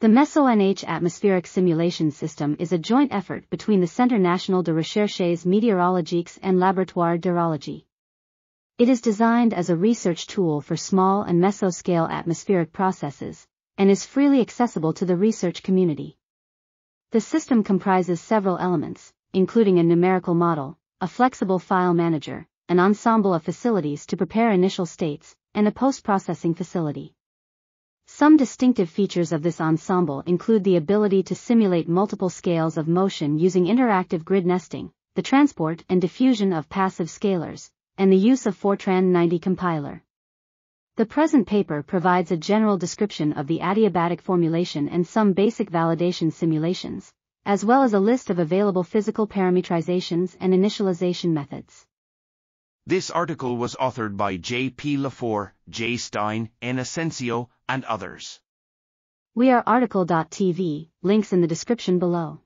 The MESO-NH atmospheric simulation system is a joint effort between the Centre National de Recherches Météorologiques and Laboratoire d'Aérologie. It is designed as a research tool for small and mesoscale atmospheric processes, and is freely accessible to the research community. The system comprises several elements, including a numerical model, a flexible file manager, an ensemble of facilities to prepare initial states, and a post-processing facility. Some distinctive features of this ensemble include the ability to simulate multiple scales of motion using interactive grid nesting, the transport and diffusion of passive scalars, and the use of Fortran 90 compiler. The present paper provides a general description of the adiabatic formulation and some basic validation simulations, as well as a list of available physical parametrizations and initialization methods. This article was authored by J. P. Lafore, J. Stein, N. Asencio, and others. We are RTCL.TV, links in the description below.